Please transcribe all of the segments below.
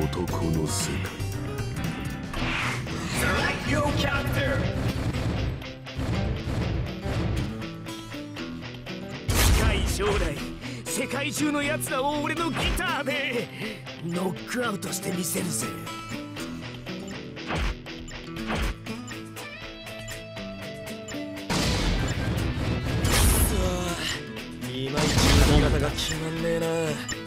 男の世界。近い将来世界中の奴らを俺のギターでノックアウトしてみせるぜ。いまい味方が決まんねえな。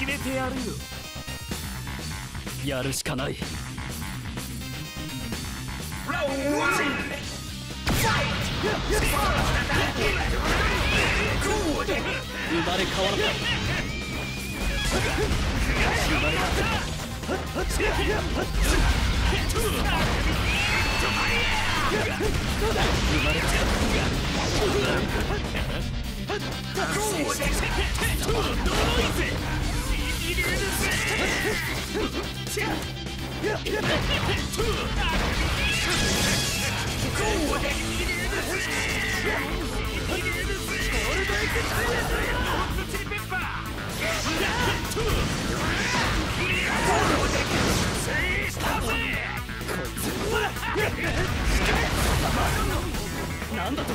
決めてやるよ。やるしかない。生まれ変わらない。生まれ変わらない。なんだと？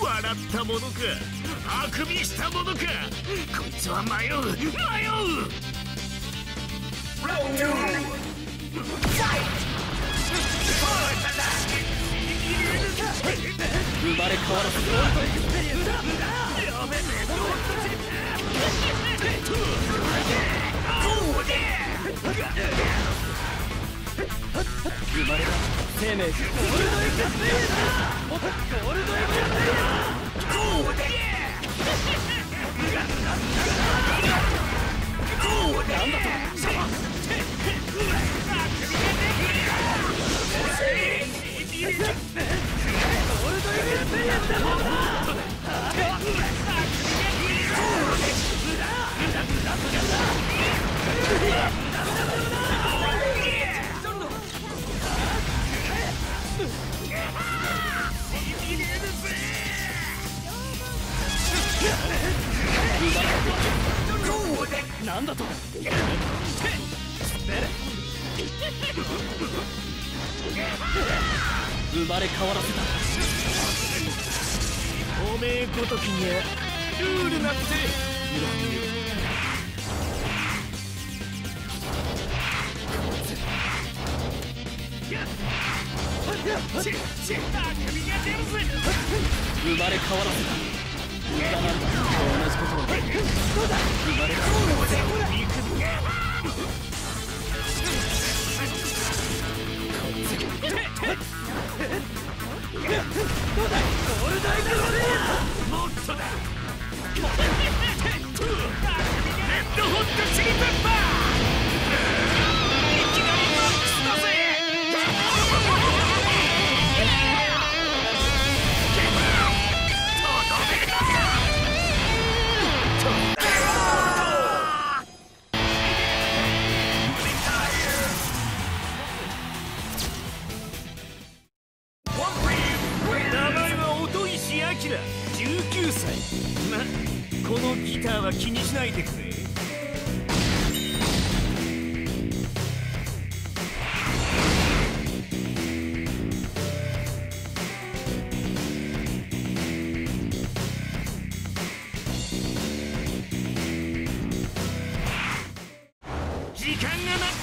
笑ったものかあくびしたものかこいつは迷う迷う。ラウンドま生命ゴールドエクスペリエンスんだとールドエクスペリエンス生まれ変わらせた。おめえごときにルールなていらねえ生まれ変わらせた Let the hook to Chili Pepper! 19歳。まこのギターは気にしないでくれ。時間がな。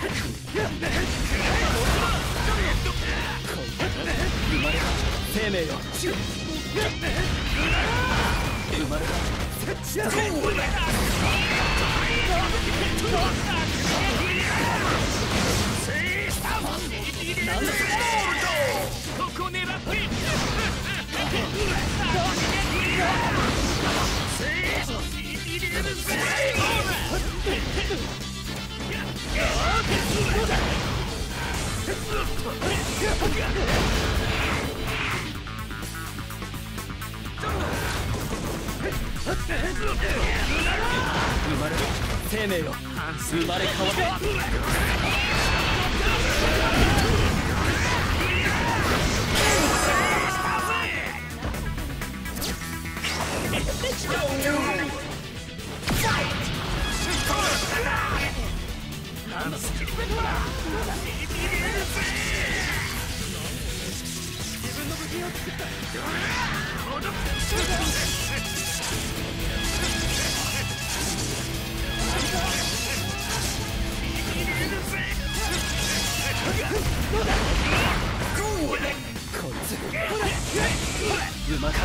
生命よ。生まれた生まれ生命よ生まれ変わった生まれた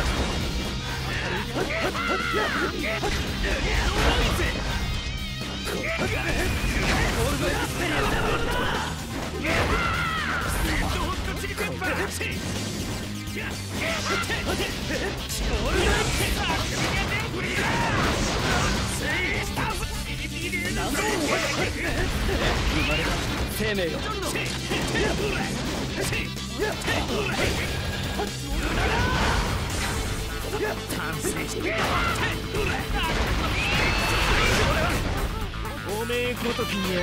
生命よおめえごときには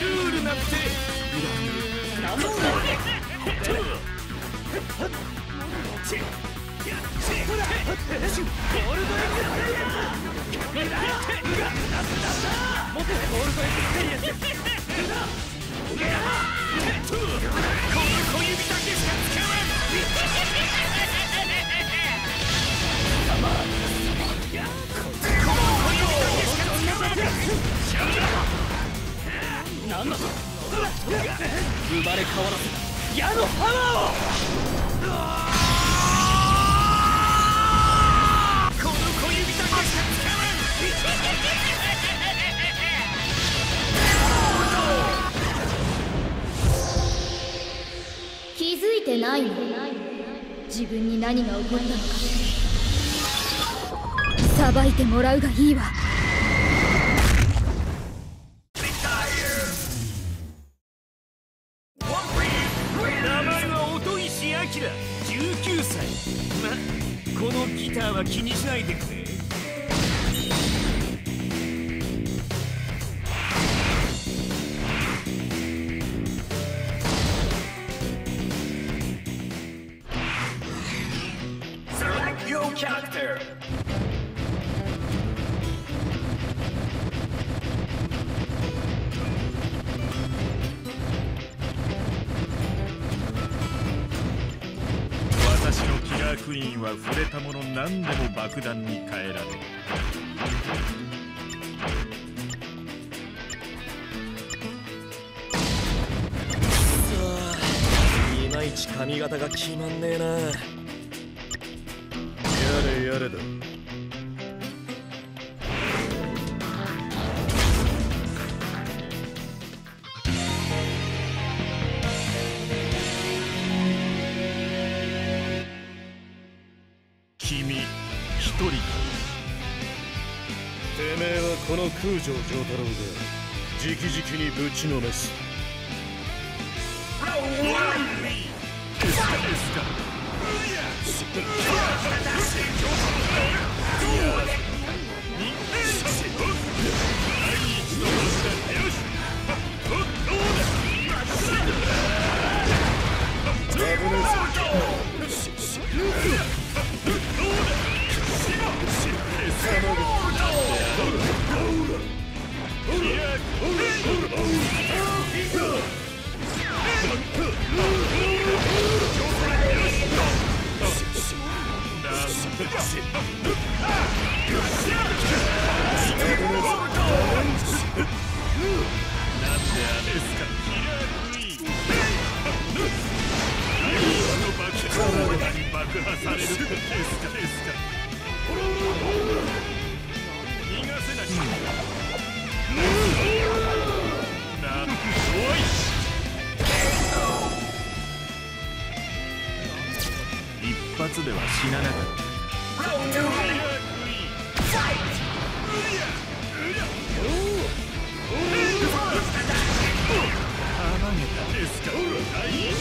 ルールなんていらんなんだ生まれ変わらせた矢のハマーを！づいてないの？自分に何が起こったのか。さばいてもらうがいいわ。は触れたもの何でも爆弾に変えられる。いまいち髪型が決まんねえな。やれやれだこの空城城太郎が直々にぶちのめす。げたですか